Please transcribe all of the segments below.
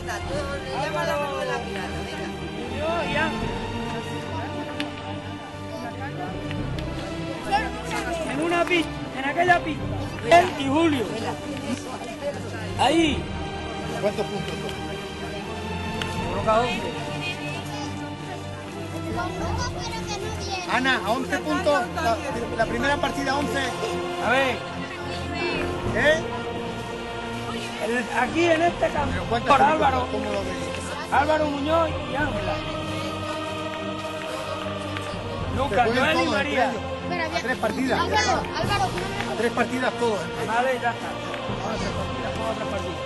pirata, tú le llamas la pirata, venga. Yo y Ángel. En una pista, en aquella pista. Él y Julio. Ahí. ¿Cuántos puntos? Once. Ana, a 11 puntos. La, la primera partida 11. A ver, ¿Eh? Aquí en este campo. Álvaro, ¿Cómo lo ves? Álvaro Muñoz y Ángela. Lucas, y María. A tres partidas. Álvaro, Álvaro, A tres partidas todos. Vale, ya está. Ahora se partida con otra partida.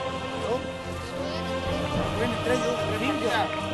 Juegan entre ellos.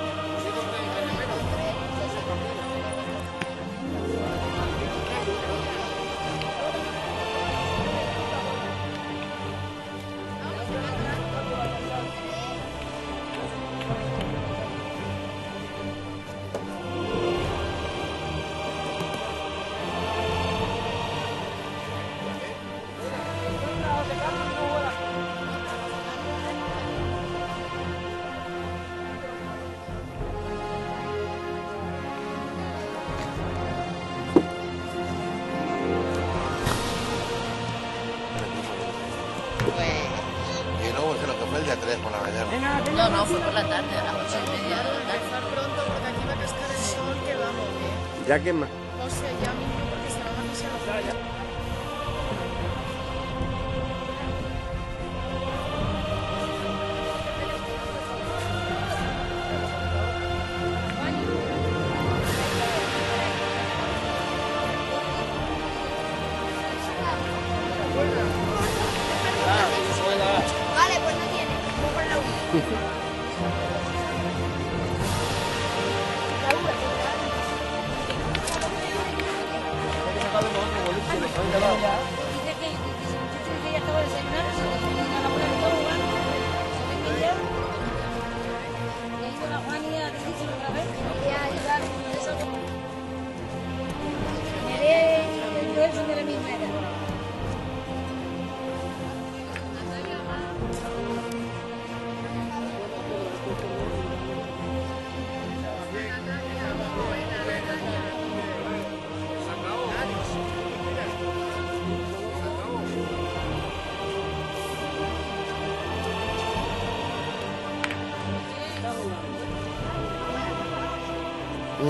Por la mañana. No, no, fue por la tarde, a las ocho y media. Empezar pronto porque aquí va a cascar el sol que vamos, ¿eh? Ya que más. O sea, ya mismo porque se van a pasar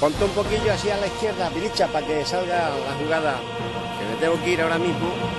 Ponte un poquillo así a la izquierda, Piricha, para que salga la jugada. Que me tengo que ir ahora mismo.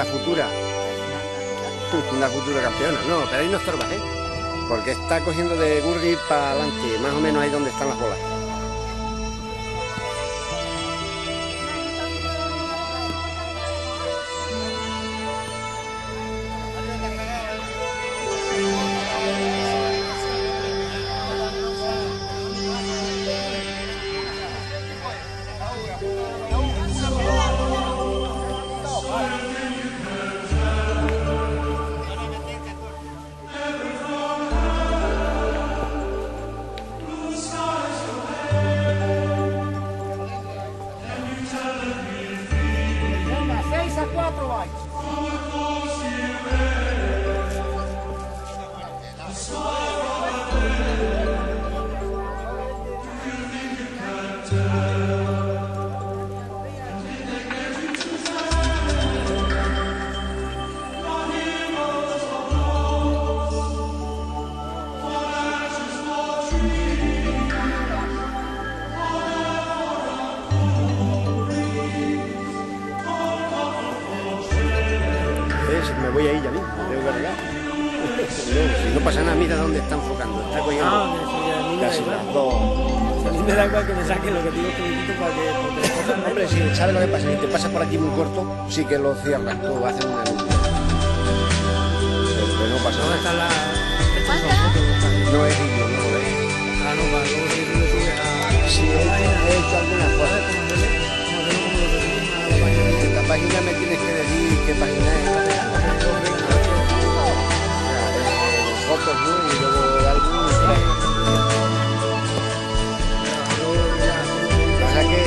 Una futura, una futura campeona. No, pero ahí no estorbas, ¿eh? Porque está cogiendo de Gurri para adelante, más o menos ahí donde están las bolas. No, no pasa nada, mira dónde está enfocando. Está cogiendo Ah, da casi las dos. A mí me da igual que me saquen lo que digo que para que... Hombre, si sabes lo que pasa, si te pasas por aquí muy corto, sí que lo cierras, tú haces una luz. Pero no pasa ¿Dónde nada. que están? No es ritmo, no lo es. Ah, no, para luego si tú le subes a... Sí, he he hecho algunas cosas. La. En la página me tienes que decir qué página es. ¿No? Y luego álbum. Pasa que,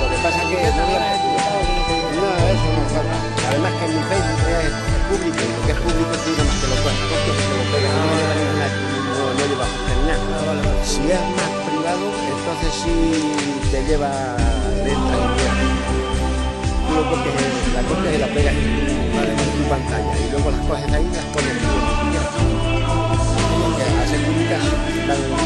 lo que pasa que no había no, eso no falta. Además que mi Facebook es público, lo que es público nada más que lo fotos y te lo pegas. No no, lleva nada. Si es más privado, entonces sí te lleva lo coges, la coges y la pegas en tu, en pantalla y luego las coges ahí y las pones en tu Porque hacer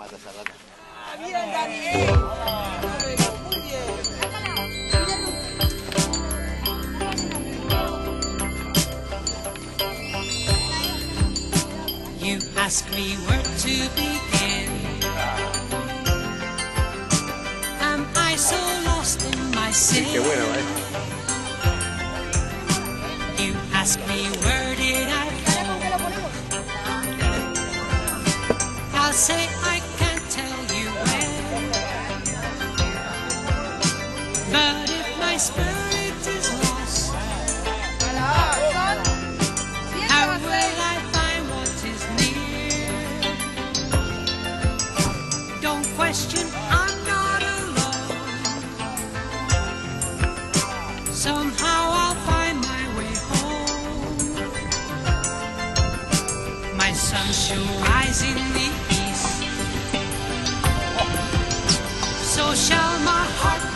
A ver quién la mata esa rata. You ask me where to begin. Am I so lost in my sin? Qué bueno, ¿eh? You ask me where did I fall? I'll say my sun shall rise in the east. So shall my heart